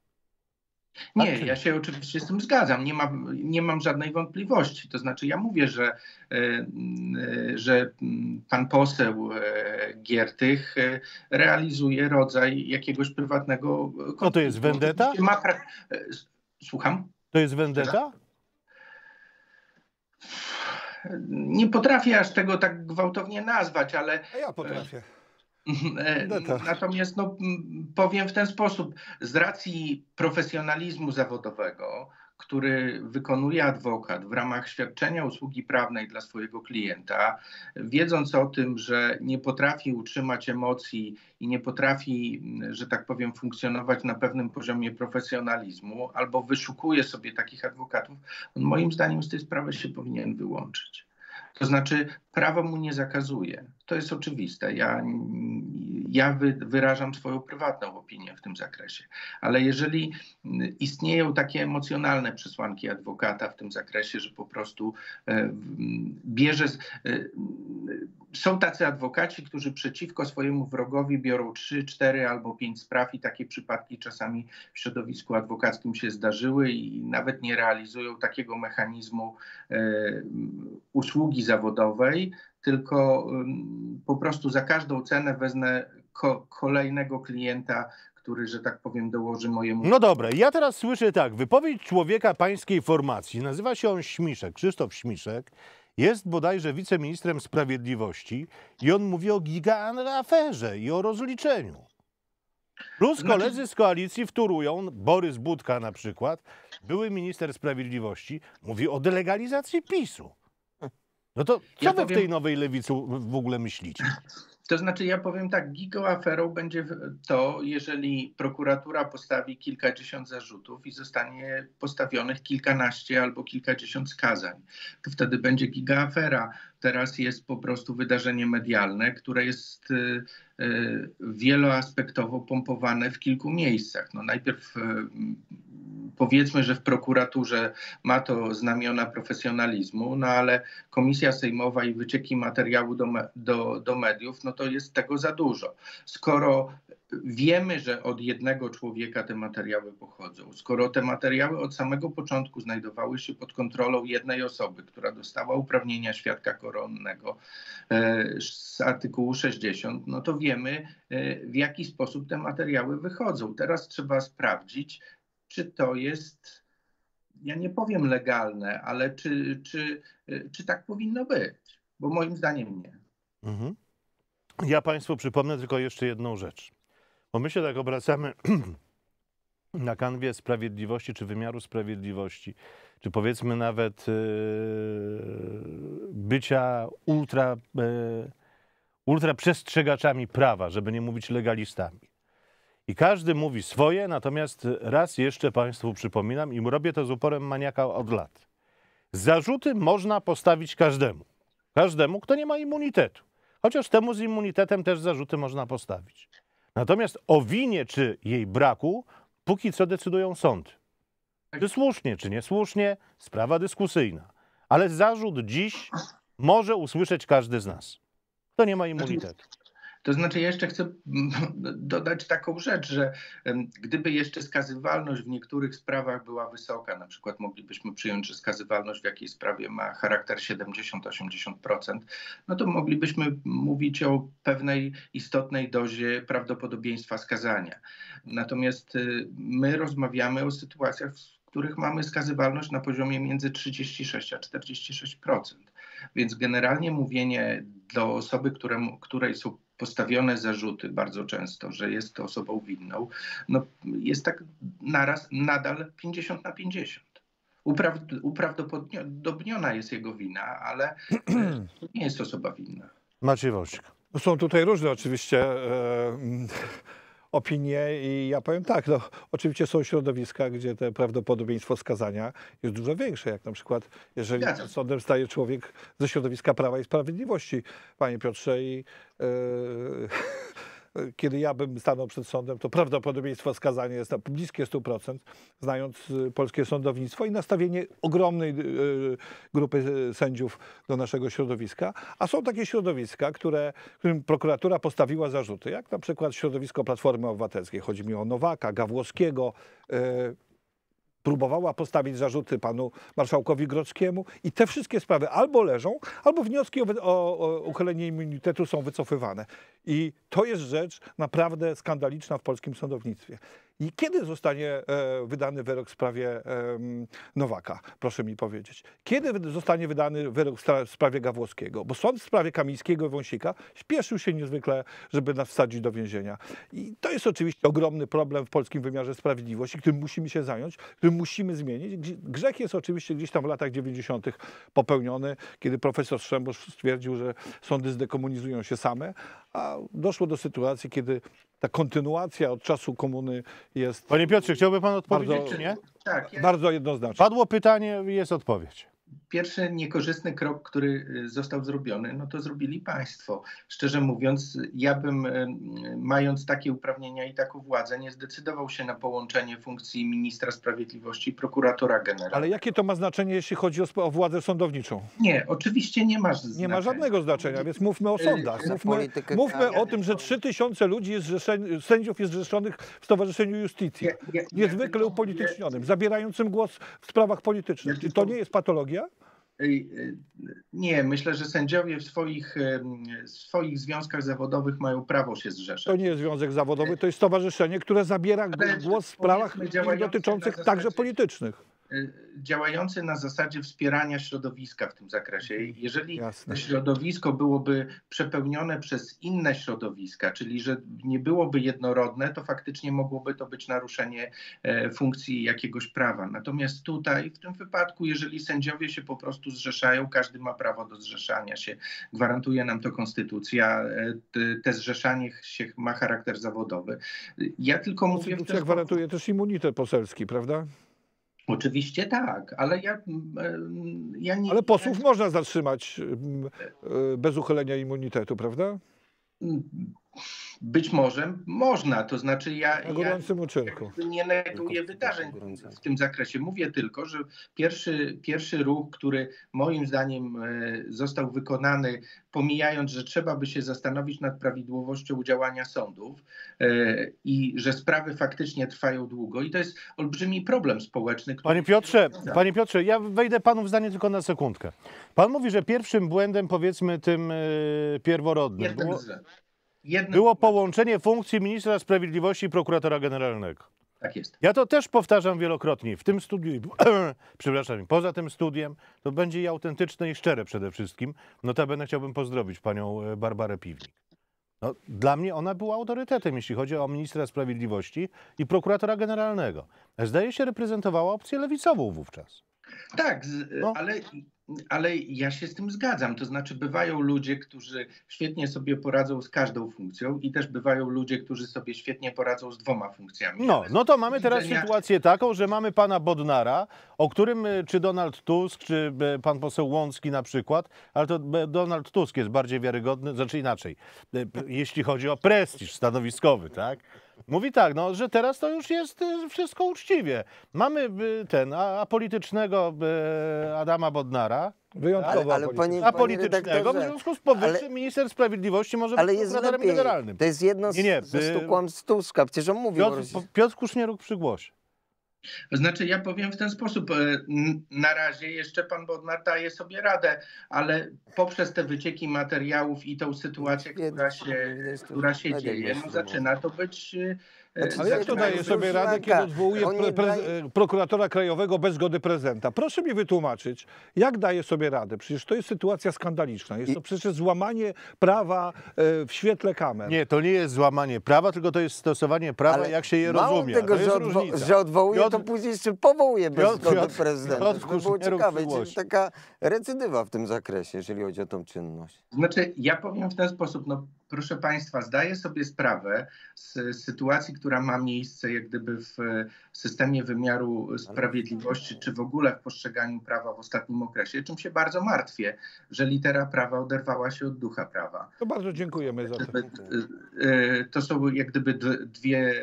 Nie, ja się oczywiście z tym zgadzam. Nie mam, nie mam żadnej wątpliwości. To znaczy, ja mówię, że, e, e, że pan poseł e, Giertych realizuje rodzaj jakiegoś prywatnego. No to jest vendetta? Ma. Słucham? To jest vendetta? Nie potrafię aż tego tak gwałtownie nazwać, ale. A ja potrafię. E, natomiast no, powiem w ten sposób, z racji profesjonalizmu zawodowego, który wykonuje adwokat w ramach świadczenia usługi prawnej dla swojego klienta, wiedząc o tym, że nie potrafi utrzymać emocji i nie potrafi, że tak powiem, funkcjonować na pewnym poziomie profesjonalizmu, albo wyszukuje sobie takich adwokatów, on moim zdaniem z tej sprawy się powinien wyłączyć. To znaczy, prawo mu nie zakazuje. To jest oczywiste. Ja, ja wy, wyrażam swoją prywatną opinię w tym zakresie. Ale jeżeli istnieją takie emocjonalne przesłanki adwokata w tym zakresie, że po prostu e, bierze. E, są tacy adwokaci, którzy przeciwko swojemu wrogowi biorą 3, 4 albo 5 spraw, i takie przypadki czasami w środowisku adwokackim się zdarzyły i nawet nie realizują takiego mechanizmu e, usługi zawodowej, tylko po prostu za każdą cenę wezmę ko kolejnego klienta, który, że tak powiem, dołoży mojemu. No dobra, ja teraz słyszę tak, wypowiedź człowieka pańskiej formacji, nazywa się on Śmiszek, Krzysztof Śmiszek, jest bodajże wiceministrem sprawiedliwości i on mówi o gigaaferze i o rozliczeniu. Plus znaczy- koledzy z koalicji wtórują, Borys Budka na przykład, były minister sprawiedliwości, mówi o delegalizacji PiSu. No to co ja wy powiem... w tej nowej lewicy w ogóle myślicie? To znaczy, ja powiem tak, gigoaferą będzie to, jeżeli prokuratura postawi kilkadziesiąt zarzutów i zostanie postawionych kilkanaście albo kilkadziesiąt skazań. To wtedy będzie gigaafera. Teraz jest po prostu wydarzenie medialne, które jest y, y, wieloaspektowo pompowane w kilku miejscach. No najpierw y, powiedzmy, że w prokuraturze ma to znamiona profesjonalizmu, no ale Komisja Sejmowa i wycieki materiału do, do, do mediów, no to jest tego za dużo. Skoro wiemy, że od jednego człowieka te materiały pochodzą, skoro te materiały od samego początku znajdowały się pod kontrolą jednej osoby, która dostała uprawnienia świadka koronnego e, z artykułu 60, no to wiemy, e, w jaki sposób te materiały wychodzą. Teraz trzeba sprawdzić, czy to jest, ja nie powiem legalne, ale czy, czy, czy tak powinno być? Bo moim zdaniem nie. Mhm. Ja Państwu przypomnę tylko jeszcze jedną rzecz. Bo my się tak obracamy na kanwie sprawiedliwości, czy wymiaru sprawiedliwości, czy powiedzmy nawet e, bycia ultra, e, ultra przestrzegaczami prawa, żeby nie mówić legalistami. I każdy mówi swoje, natomiast raz jeszcze Państwu przypominam i robię to z uporem maniaka od lat. Zarzuty można postawić każdemu. Każdemu, kto nie ma immunitetu. Chociaż temu z immunitetem też zarzuty można postawić. Natomiast o winie czy jej braku póki co decydują sądy. Czy słusznie, czy niesłusznie, sprawa dyskusyjna. Ale zarzut dziś może usłyszeć każdy z nas. Kto nie ma immunitetu. To znaczy, ja jeszcze chcę dodać taką rzecz, że gdyby jeszcze skazywalność w niektórych sprawach była wysoka, na przykład moglibyśmy przyjąć, że skazywalność w jakiejś sprawie ma charakter 70-80%, no to moglibyśmy mówić o pewnej istotnej dozie prawdopodobieństwa skazania. Natomiast y, my rozmawiamy o sytuacjach, w których mamy skazywalność na poziomie między 36 a 46%. Więc generalnie mówienie do osoby, któremu, której są postawione zarzuty bardzo często, że jest osobą winną, no jest tak naraz nadal 50 na 50. Upraw- Uprawdopodobniona jest jego wina, ale e, to nie jest osoba winna. Maciej. No Są tutaj różne oczywiście e, opinie i ja powiem tak, no, oczywiście są środowiska, gdzie te prawdopodobieństwo skazania jest dużo większe, jak na przykład jeżeli przed sądem staje człowiek ze środowiska Prawa i Sprawiedliwości, panie Piotrze, i e, kiedy ja bym stanął przed sądem, to prawdopodobieństwo skazania jest na bliskie 100%, znając y, polskie sądownictwo i nastawienie ogromnej y, grupy y, sędziów do naszego środowiska. A są takie środowiska, które, którym prokuratura postawiła zarzuty, jak na przykład środowisko Platformy Obywatelskiej. Chodzi mi o Nowaka, Gawłowskiego, próbowała postawić zarzuty panu marszałkowi Grodzkiemu i te wszystkie sprawy albo leżą, albo wnioski o, o, o uchylenie immunitetu są wycofywane. I to jest rzecz naprawdę skandaliczna w polskim sądownictwie. I kiedy zostanie e, wydany wyrok w sprawie Nowaka? Proszę mi powiedzieć. Kiedy zostanie wydany wyrok w sprawie Gawłowskiego? Bo sąd w sprawie Kamińskiego i Wąsika śpieszył się niezwykle, żeby nas wsadzić do więzienia. I to jest oczywiście ogromny problem w polskim wymiarze sprawiedliwości, którym musimy się zająć, którym musimy zmienić. Grzech jest oczywiście gdzieś tam w latach 90. popełniony, kiedy profesor Strzembosz stwierdził, że sądy zdekomunizują się same, a doszło do sytuacji, kiedy ta kontynuacja od czasu komuny jest Panie Piotrze, chciałby pan odpowiedzieć, Bardzo- czy nie? Tak, ja, bardzo jednoznaczna. Padło pytanie, jest odpowiedź. Pierwszy niekorzystny krok, który y, został zrobiony, no to zrobili państwo. Szczerze mówiąc, ja bym, y, mając takie uprawnienia i taką władzę, nie zdecydował się na połączenie funkcji ministra sprawiedliwości i prokuratora generalnego. Ale jakie to ma znaczenie, jeśli chodzi o, o władzę sądowniczą? Nie, oczywiście nie ma Nie znaczenia. ma żadnego znaczenia, więc mówmy o sądach. Za Mówmy, mówmy o tym, że 3000 ludzi jest zrzeszeń, sędziów jest zrzeszonych w Stowarzyszeniu Justicji. Niezwykle upolitycznionym, zabierającym głos w sprawach politycznych. Czy to nie jest patologia? Y, y, Nie, myślę, że sędziowie w swoich, em, w swoich związkach zawodowych mają prawo się To zrzeszać. nie jest związek zawodowy, to jest stowarzyszenie, które zabiera głos w sprawach dotyczących także politycznych. Y, działający na zasadzie wspierania środowiska w tym zakresie. Mhm. Jeżeli Jasne. środowisko byłoby przepełnione przez inne środowiska, czyli że nie byłoby jednorodne, to faktycznie mogłoby to być naruszenie e, funkcji jakiegoś prawa. Natomiast tutaj, w tym wypadku, jeżeli sędziowie się po prostu zrzeszają, każdy ma prawo do zrzeszania się. Gwarantuje nam to konstytucja. e, te- zrzeszanie się ma charakter zawodowy. Ja tylko mówię Konstytucja gwarantuje też immunitet poselski, prawda? Oczywiście tak, ale ja, mm, em, ja nie. Ale posłów można zatrzymać mm, y, bez uchylenia immunitetu, prawda? Być może można, to znaczy ja. Na ja gorącym uczynku. jakby nie neguję wydarzeń w tym zakresie. Mówię tylko, że pierwszy, pierwszy ruch, który moim zdaniem e, został wykonany, pomijając, że trzeba by się zastanowić nad prawidłowością działania sądów e, i że sprawy faktycznie trwają długo, i to jest olbrzymi problem społeczny. który Panie Piotrze, panie Piotrze, ja wejdę panu w zdanie tylko na sekundkę. Pan mówi, że pierwszym błędem, powiedzmy tym e, pierworodnym, było, jednym było połączenie funkcji ministra sprawiedliwości i prokuratora generalnego. Tak jest. Ja to też powtarzam wielokrotnie w tym studiu, przepraszam, poza tym studiem, to będzie i autentyczne i szczere przede wszystkim. Notabene chciałbym pozdrowić panią e, Barbarę Piwnik. No, dla mnie ona była autorytetem, jeśli chodzi o ministra sprawiedliwości i prokuratora generalnego. Zdaje się, reprezentowała opcję lewicową wówczas. Tak, z, No. ale, ale ja się z tym zgadzam. To znaczy, bywają ludzie, którzy świetnie sobie poradzą z każdą funkcją, i też bywają ludzie, którzy sobie świetnie poradzą z dwoma funkcjami. No, no to mamy teraz widzenia- sytuację taką, że mamy pana Bodnara, o którym e, czy Donald Tusk, czy e, pan poseł Łącki na przykład, ale to e, Donald Tusk jest bardziej wiarygodny, znaczy inaczej, jeśli chodzi o prestiż stanowiskowy, tak? Mówi tak, no, że teraz to już jest e, wszystko uczciwie. Mamy e, ten a- apolitycznego e, Adama Bodnara, Wyjątkowo. Ale- ale politycznie. panie- apolitycznego, w związku z powyższym ale- minister sprawiedliwości może Ale być jest prokuratorem lepiej. generalnym. To jest jedno z, Nie, nie, ze y- stu kłamstw Tuska. Przecież on mówił Piotr. Piotr Kuszmieruk przy głosie. Znaczy, ja powiem w ten sposób. e, Na razie jeszcze pan Bodnar daje sobie radę, ale poprzez te wycieki materiałów i tą sytuację, która się, która się dzieje, no zaczyna to być. E, Znaczy, Ale jak to daje sobie radę, kiedy odwołuje pre, pre, daje- prokuratora krajowego bez zgody prezydenta? Proszę mi wytłumaczyć, jak daje sobie radę? Przecież to jest sytuacja skandaliczna. Jest I- to przecież złamanie prawa e, w świetle kamer. Nie, to nie jest złamanie prawa, tylko to jest stosowanie prawa, Ale jak się je mało rozumie. tego, to jest że, odwo- różnica. że odwołuje, Piotr- to później jeszcze powołuje bez Piotr- zgody prezydenta. Piotr to by było ciekawe, czyli taka recydywa w tym zakresie, jeżeli chodzi o tą czynność. Znaczy, ja powiem w ten sposób, no proszę Państwa, zdaję sobie sprawę z sytuacji, która ma miejsce jak gdyby w systemie wymiaru sprawiedliwości, czy w ogóle w postrzeganiu prawa w ostatnim okresie, czym się bardzo martwię, że litera prawa oderwała się od ducha prawa. To bardzo dziękujemy za to. E, To są jak gdyby dwie,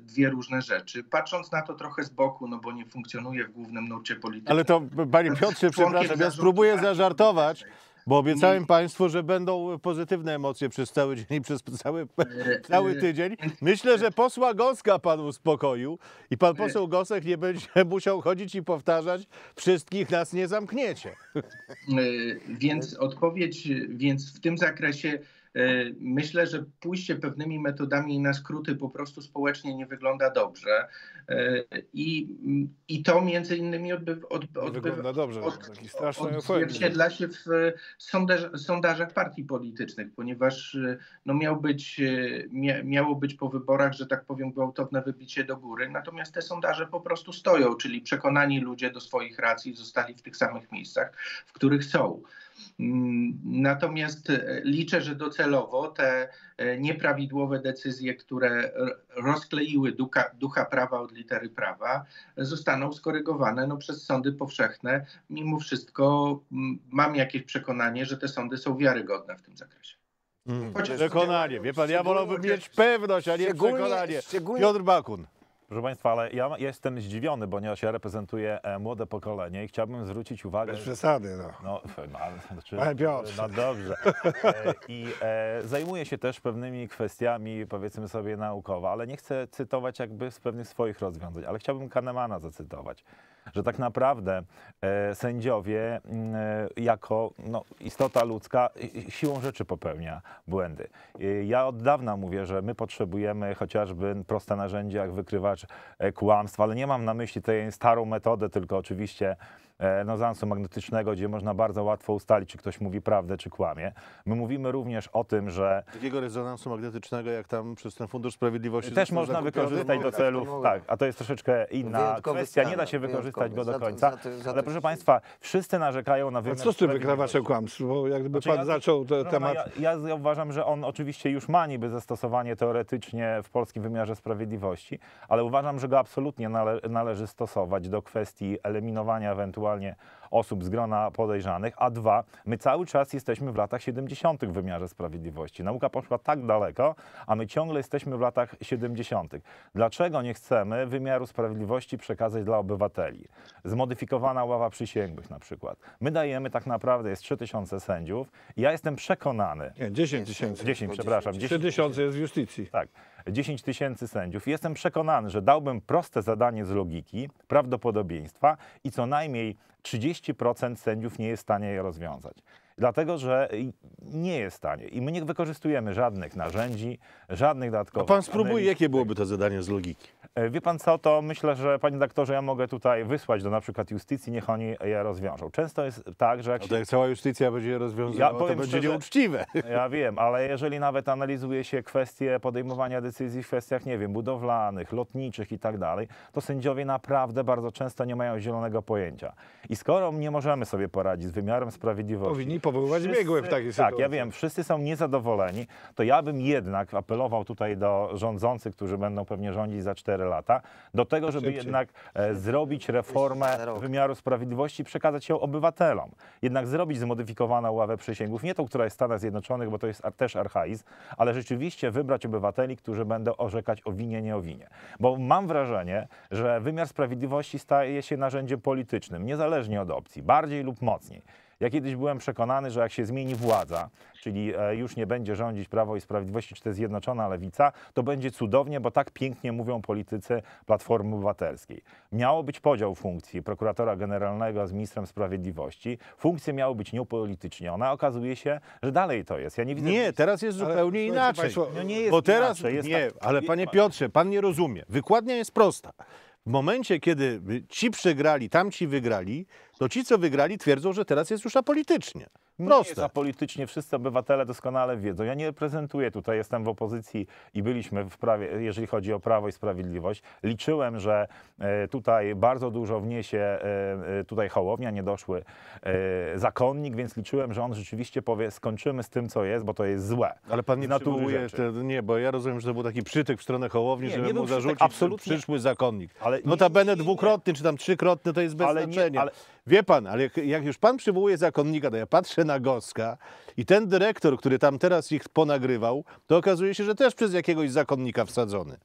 dwie różne rzeczy. Patrząc na to trochę z boku, no bo nie funkcjonuje w głównym nurcie politycznym. Ale to, panie Piotrze, przepraszam, ja spróbuję zażartować, bo obiecałem. Państwu, że będą pozytywne emocje przez cały dzień i przez cały, E, cały e, tydzień. Myślę, że posła Goska pan uspokoił i pan poseł Gosek nie będzie musiał chodzić i powtarzać, wszystkich nas nie zamkniecie. E, Więc odpowiedź, więc w tym zakresie e, myślę, że pójście pewnymi metodami na skróty po prostu społecznie nie wygląda dobrze. E, I, i to między innymi odbywa, dobrze. od- odzwierciedla się w e, sondaż, sondażach partii politycznych, ponieważ e, no miał być, e, mia, miało być po wyborach, że tak powiem, gwałtowne wybicie do góry, natomiast te sondaże po prostu stoją, czyli przekonani ludzie do swoich racji zostali w tych samych miejscach, w których są. Mm, Natomiast e, liczę, że docelowo te e, nieprawidłowe decyzje, które rozkleiły ducha, ducha prawa od litery prawa, zostaną skorygowane no, przez sądy powszechne. Mimo wszystko mm, mam jakieś przekonanie, że te sądy są wiarygodne w tym zakresie. Chociaż- Przekonanie. Wie pan, ja wolałbym mieć pewność, a nie przekonanie. Piotr Bakun. Proszę Państwa, ale ja jestem zdziwiony, ponieważ ja reprezentuję e, młode pokolenie i chciałbym zwrócić uwagę. Bez przesady, no. No, no, znaczy, no dobrze. E, I e, zajmuję się też pewnymi kwestiami, powiedzmy sobie, naukowo, ale nie chcę cytować jakby z pewnych swoich rozwiązań, ale chciałbym Kahnemana zacytować, że tak naprawdę e, sędziowie mm, e, jako no, istota ludzka siłą rzeczy popełnia błędy. Ja od dawna mówię, że my potrzebujemy chociażby proste narzędzia jak wykrywacze szukać e, kłamstw, ale nie mam na myśli tej starą metodę, tylko oczywiście rezonansu magnetycznego, gdzie można bardzo łatwo ustalić, czy ktoś mówi prawdę, czy kłamie. My mówimy również o tym, że Takiego rezonansu magnetycznego, jak tam przez ten Fundusz Sprawiedliwości też można wykorzystać do celów, tak, a to jest troszeczkę inna Wyjątkowy kwestia, nie da się wykorzystać go do końca, Za to- za to- ale proszę Państwa, wszyscy narzekają na A wymiar co z tym wykrawaczem kłamstw? Bo jakby Znaczy, pan ja- zaczął te, Proszę temat... Ja, ja uważam, że on oczywiście już ma niby zastosowanie teoretycznie w polskim wymiarze sprawiedliwości, ale uważam, że go absolutnie nale, należy stosować do kwestii eliminowania ewentualnie osób z grona podejrzanych, a dwa, my cały czas jesteśmy w latach 70. w wymiarze sprawiedliwości. Nauka poszła tak daleko, a my ciągle jesteśmy w latach 70. Dlaczego nie chcemy wymiaru sprawiedliwości przekazać dla obywateli? Zmodyfikowana ława przysięgłych na przykład. My dajemy tak naprawdę, jest 3000 sędziów ja jestem przekonany, Nie, 10 tysięcy. 10, przepraszam, 3 10 tysiące jest w justycji. tak, 10 tysięcy sędziów. Jestem przekonany, że dałbym proste zadanie z logiki, prawdopodobieństwa i co najmniej 30% sędziów nie jest w stanie je rozwiązać. Dlatego, że nie jest w stanie i my nie wykorzystujemy żadnych narzędzi, żadnych A dodatkowych. pan spróbuje, analiz. jakie byłoby to zadanie z logiki? E, Wie pan co, to myślę, że panie doktorze, ja mogę tutaj wysłać do na przykład justycji, niech oni je rozwiążą. Często jest tak, że jak No się jak cała justycja będzie je rozwiązała, to będzie szczerze- nieuczciwe. Ja wiem, ale jeżeli nawet analizuje się kwestie podejmowania decyzji w kwestiach, nie wiem, budowlanych, lotniczych i tak dalej, to sędziowie naprawdę bardzo często nie mają zielonego pojęcia. I skoro nie możemy sobie poradzić z wymiarem sprawiedliwości... Powinni powoływać wszyscy- biegłych w takiej Tak, sytuacji. ja wiem, wszyscy są niezadowoleni, to ja bym jednak apelował tutaj do rządzących, którzy będą pewnie rządzić za 4 lata, do tego, żeby Szybciej. jednak e, zrobić reformę wymiaru sprawiedliwości i przekazać ją obywatelom. Jednak zrobić zmodyfikowaną ławę przysięgłych, nie tą, która jest w Stanach Zjednoczonych, bo to jest też archaizm, ale rzeczywiście wybrać obywateli, którzy będą orzekać o winie, nie o winie. Bo mam wrażenie, że wymiar sprawiedliwości staje się narzędziem politycznym, niezależnie od opcji, bardziej lub mocniej. Ja kiedyś byłem przekonany, że jak się zmieni władza, czyli e, już nie będzie rządzić Prawo i Sprawiedliwości, czy to jest Zjednoczona Lewica, to będzie cudownie, bo tak pięknie mówią politycy Platformy Obywatelskiej. Miało być podział funkcji prokuratora generalnego z ministrem sprawiedliwości. Funkcje miały być nieupolitycznione, a okazuje się, że dalej to jest. Ja nie widzę... Nie, teraz jest Ale zupełnie słuchajcie inaczej. państwo, No nie jest Bo teraz, inaczej, jest nie, tak- ale panie Piotrze, pan nie rozumie. Wykładnia jest prosta. W momencie, kiedy ci przegrali, tamci wygrali, to ci, co wygrali, twierdzą, że teraz jest już apolitycznie. Nie jest Proste. apolitycznie, wszyscy obywatele doskonale wiedzą. Ja nie reprezentuję tutaj, jestem w opozycji i byliśmy w prawie, jeżeli chodzi o Prawo i Sprawiedliwość. Liczyłem, że e, tutaj bardzo dużo wniesie e, e, tutaj Hołownia, nie doszły zakonnik, więc liczyłem, że on rzeczywiście powie, skończymy z tym, co jest, bo to jest złe. Ale pan nie Z natury przywołuje, te, nie, bo ja rozumiem, że to był taki przytyk w stronę Hołowni, Nie, żeby nie mu zarzucić absolutnie. przyszły zakonnik. Ale nie, Notabene nie, nie, nie. dwukrotny, czy tam trzykrotny, to jest bez Ale nie, znaczenia. ale- Wie pan, ale jak, jak już pan przywołuje zakonnika, to ja patrzę na Goska i ten dyrektor, który tam teraz ich ponagrywał, to okazuje się, że też przez jakiegoś zakonnika wsadzony.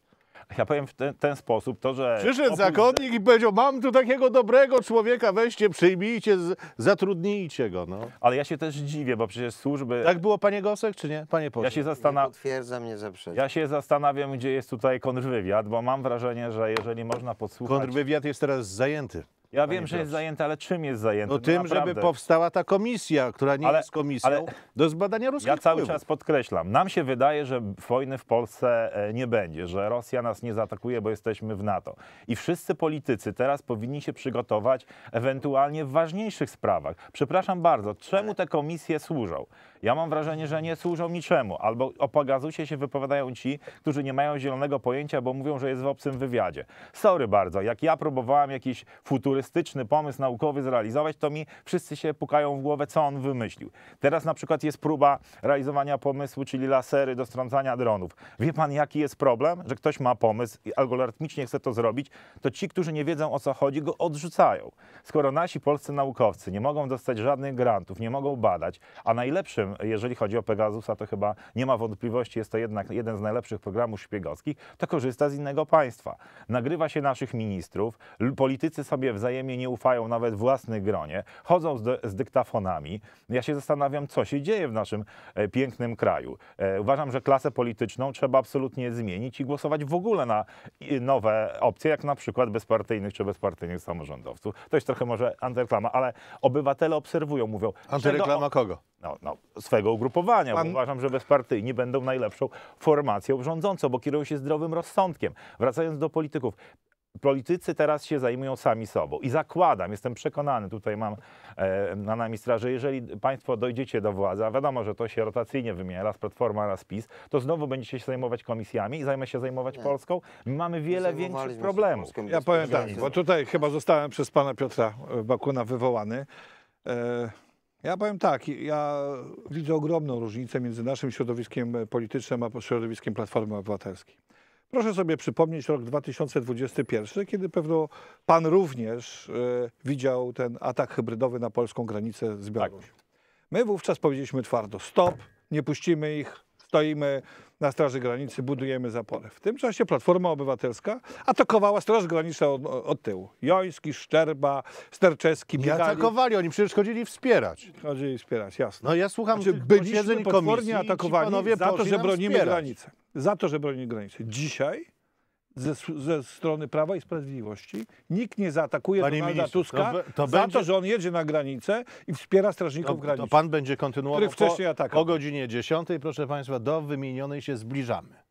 Ja powiem w ten, ten sposób, to, że... Przyszedł zakonnik i powiedział, mam tu takiego dobrego człowieka, weźcie, przyjmijcie, z, zatrudnijcie go. No. Ale ja się też dziwię, bo przecież służby... Tak było, panie Gosek, czy nie? Panie pośle. Ja się, Nie zastana... potwierdzam, nie zaprzeczam. ja się zastanawiam, gdzie jest tutaj kontrwywiad, bo mam wrażenie, że jeżeli można podsłuchać... Kontrwywiad jest teraz zajęty. Ja wiem, że jest zajęty, ale czym jest zajęty? No tym, żeby naprawdę. powstała ta komisja, która nie Ale- jest komisją ale- do zbadania ruskich Ja cały wpływów. czas podkreślam, nam się wydaje, że wojny w Polsce e, nie będzie, że Rosja nas nie zaatakuje, bo jesteśmy w NATO. I wszyscy politycy teraz powinni się przygotować ewentualnie w ważniejszych sprawach. Przepraszam bardzo, czemu te komisje służą? Ja mam wrażenie, że nie służą niczemu. Albo o Pegasusie się wypowiadają ci, którzy nie mają zielonego pojęcia, bo mówią, że jest w obcym wywiadzie. Sorry bardzo, jak ja próbowałem jakiś futurystyczny pomysł naukowy zrealizować, to mi wszyscy się pukają w głowę, co on wymyślił. Teraz na przykład jest próba realizowania pomysłu, czyli lasery do strącania dronów. Wie pan, jaki jest problem? Że ktoś ma pomysł i algorytmicznie chce to zrobić, to ci, którzy nie wiedzą o co chodzi, go odrzucają. Skoro nasi polscy naukowcy nie mogą dostać żadnych grantów, nie mogą badać, a najlepszym, jeżeli chodzi o Pegasusa, to chyba nie ma wątpliwości, jest to jednak jeden z najlepszych programów szpiegowskich, to korzysta z innego państwa. Nagrywa się naszych ministrów, politycy sobie wzajemnie nie ufają nawet w własnych gronie, chodzą z, dy- z dyktafonami. Ja się zastanawiam, co się dzieje w naszym e, pięknym kraju. E, uważam, że klasę polityczną trzeba absolutnie zmienić i głosować w ogóle na nowe opcje, jak na przykład bezpartyjnych czy bezpartyjnych samorządowców. To jest trochę może antyreklama, ale obywatele obserwują, mówią, Antyreklama czego- kogo? No, no, swego ugrupowania. Pan- Bo uważam, że bezpartyjni będą najlepszą formacją rządzącą, bo kierują się zdrowym rozsądkiem. Wracając do polityków. Politycy teraz się zajmują sami sobą i zakładam, jestem przekonany, tutaj mam e, na nami że jeżeli Państwo dojdziecie do władzy, a wiadomo, że to się rotacyjnie wymienia, raz Platforma, raz PiS, to znowu będziecie się zajmować komisjami i zajmę się zajmować Nie. Polską. My mamy wiele większych problemów. Ja powiem tak, bo tutaj chyba zostałem przez pana Piotra Bakuna wywołany. E, Ja powiem tak, ja widzę ogromną różnicę między naszym środowiskiem politycznym a środowiskiem Platformy Obywatelskiej. Proszę sobie przypomnieć rok 2021, kiedy pewno pan również e, widział ten atak hybrydowy na polską granicę z Białorusią. My wówczas powiedzieliśmy twardo, stop, nie puścimy ich, stoimy na straży granicy, budujemy zaporę. W tym czasie Platforma Obywatelska atakowała Straż Graniczną od, od tyłu. Joński, Szczerba, Sterczewski, Nie atakowali, oni przecież chodzili wspierać. chodzili wspierać, jasne. No ja słucham Znaczy, byliśmy potwornie komisji atakowani za to, że bronimy wspierać. granicy. Za to, że bronimy granicy. Dzisiaj ze, ze strony Prawa i Sprawiedliwości nikt nie zaatakuje Panie Donalda ministrze, Tuska to to za będzie- to, że on jedzie na granicę i wspiera strażników To, granicy. to pan będzie kontynuował po, po godzinie 10, proszę państwa, do wymienionej się zbliżamy.